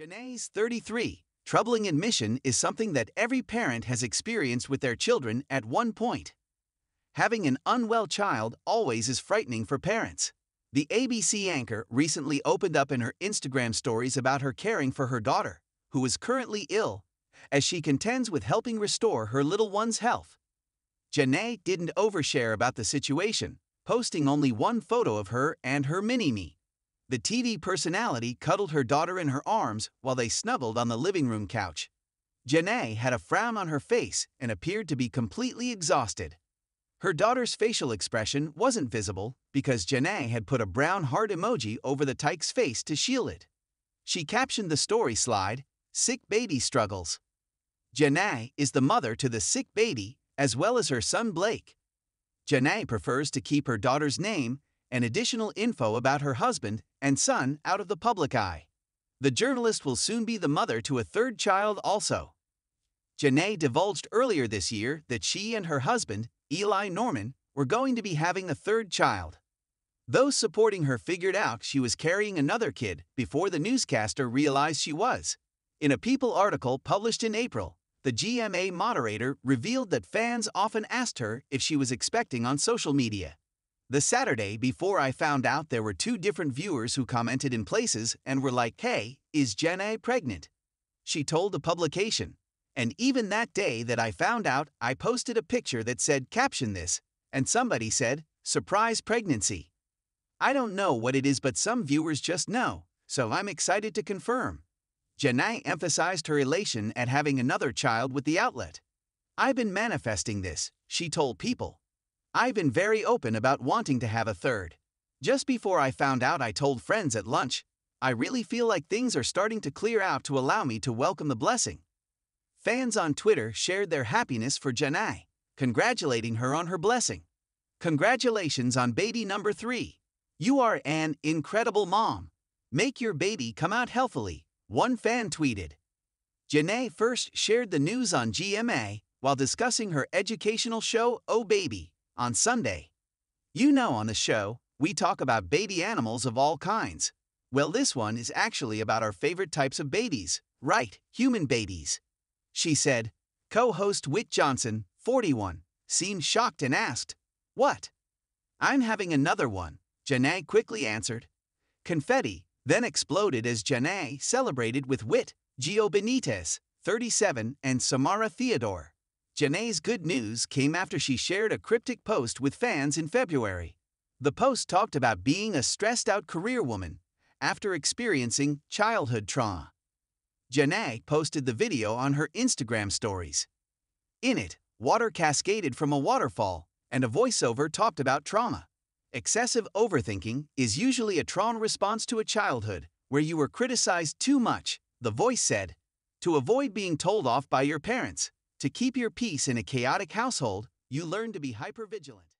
Janai's 33. Troubling admission is something that every parent has experienced with their children at one point. Having an unwell child always is frightening for parents. The ABC anchor recently opened up in her Instagram stories about her caring for her daughter, who is currently ill, as she contends with helping restore her little one's health. Janai didn't overshare about the situation, posting only one photo of her and her mini-me. The TV personality cuddled her daughter in her arms while they snuggled on the living room couch. Janai had a frown on her face and appeared to be completely exhausted. Her daughter's facial expression wasn't visible because Janai had put a brown heart emoji over the tyke's face to shield it. She captioned the story slide, Sick Baby Struggles. Janai is the mother to the sick baby as well as her son Blake. Janai prefers to keep her daughter's name and additional info about her husband and son out of the public eye. The journalist will soon be the mother to a third child also. Janai divulged earlier this year that she and her husband, Eli Norman, were going to be having a third child. Those supporting her figured out she was carrying another kid before the newscaster realized she was. In a People article published in April, the GMA moderator revealed that fans often asked her if she was expecting on social media. The Saturday before I found out there were two different viewers who commented in places and were like, hey, is Janai pregnant? She told the publication. And even that day that I found out, I posted a picture that said, caption this, and somebody said, surprise pregnancy. I don't know what it is, but some viewers just know, so I'm excited to confirm. Janai emphasized her elation at having another child with the outlet. I've been manifesting this, she told people. I've been very open about wanting to have a third. Just before I found out, I told friends at lunch, I really feel like things are starting to clear out to allow me to welcome the blessing. Fans on Twitter shared their happiness for Janai, congratulating her on her blessing. Congratulations on baby number three. You are an incredible mom. Make your baby come out healthily, one fan tweeted. Janai first shared the news on GMA while discussing her educational show, Oh Baby on Sunday. You know, on the show, we talk about baby animals of all kinds. Well, this one is actually about our favorite types of babies, right, human babies. She said. Co host Whit Johnson, 41, seemed shocked and asked, What? I'm having another one, Janai quickly answered. Confetti then exploded as Janai celebrated with Whit, Gio Benitez, 37, and Somara Theodore. Janai's good news came after she shared a cryptic post with fans in February. The post talked about being a stressed out career woman after experiencing childhood trauma. Janai posted the video on her Instagram stories. In it, water cascaded from a waterfall, and a voiceover talked about trauma. Excessive overthinking is usually a trauma response to a childhood where you were criticized too much, the voice said. To avoid being told off by your parents, to keep your peace in a chaotic household, you learn to be hypervigilant.